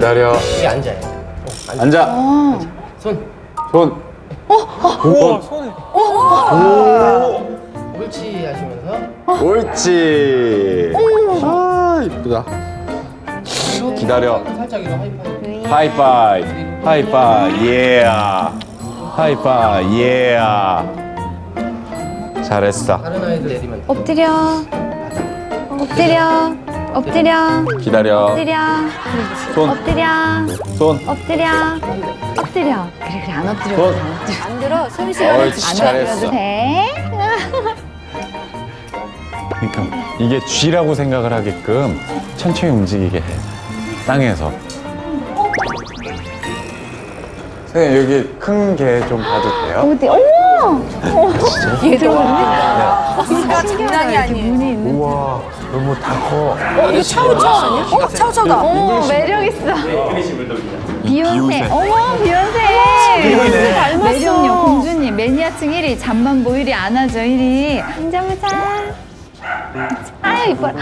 기다려. 여기 앉아요. 어, 앉아. 앉아. 손. 손. 우와 손에 옳지 하시면서 옳지. 아 이쁘다. 기다려. 살짝 이거 하이파이브. 하이파이브. 하이파이브. 예. 하이파이브. 예. 잘했어. 다른 아이들 내리면 돼. 엎드려. 엎드려. 엎드려. 기다려. 엎드려. 손. 엎드려. 손. 엎드려. 엎드려. 그래 그래 안 엎드려. 손. 안 들어. 손 시간에 옳지, 안 잘했어. 엎드려도 돼. 그러니까 이게 쥐라고 생각을 하게끔 천천히 움직이게 해. 땅에서. 선생님 여기 큰 개 좀 봐도 돼요? 어디? 어머. 얘도 진짜 장난이 아니에요. 우와 너무 다 커. 이거 차오차오 아니야? 어, 차오차오다. 어머 매력 있어. 비욘세. 비욘세. 어머 비욘세. 닮았어. 매력녀 공주님 매니아층 1위 잠만보 1위 안아줘 1위. 앉아보자. 아유 이뻐라.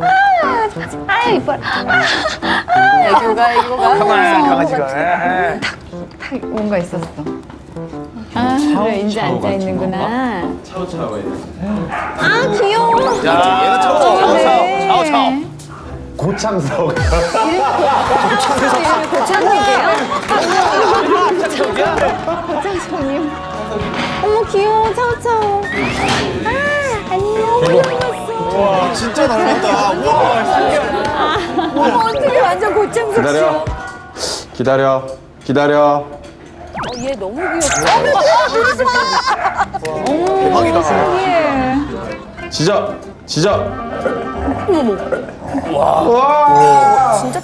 아, 아유 이뻐라. 애교가 애교가. 강아지가 탁 뭔가 있었어. 아 그래 이제 앉아 있는구나. 아 귀여워. 얘가 차오차오 차오차오 차오차오 고창석. 고창석님. 어머 귀여워 차오차오. 아 안녕. 와 진짜 닮았다 우와 어머 어떻게 완전 고창석 씨. 기다려. 기다려. 기다려. 어, 얘 너무 귀엽다. 대박이다 신기해. 지져. 지져.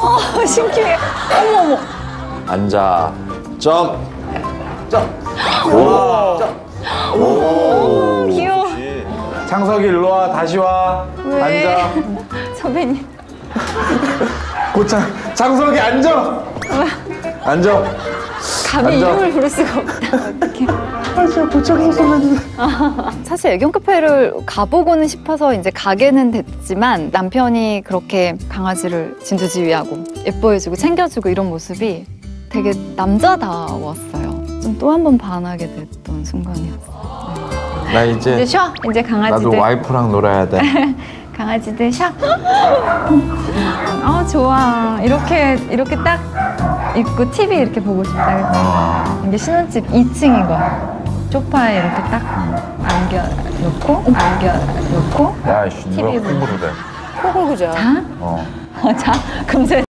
어 신기해. 어머 어머. 앉아. 점. 오 귀여워. 창석이 일로 와. 다시 와. 왜? 앉아. 선배님. 고창. 창석이 앉아. 앉아. 감히 앉아. 이름을 부를 수가 없다. 어떡해. 아 진짜 고창석 선배님. 사실 애견 카페를 가보고는 싶어서 이제 가게는 됐지만 남편이 그렇게 강아지를 진두지휘하고 예뻐해주고 챙겨주고 이런 모습이 되게 남자다웠어요. 좀 또 한 번 반하게 됐던 순간이었어요. 나 이제 이제 쉬어. 이제 나도 강아지들. 와이프랑 놀아야 돼. 강아지들 쉬어. 아 좋아. 이렇게 이렇게 딱 입고 TV 이렇게 보고 싶다. 그래서 이게 신혼집 2층인 거야. 소파에 이렇게 딱 안겨놓고 안겨놓고 야, 씨, 누가 TV 보고. 코골 그자. 자? 어. 자, 금세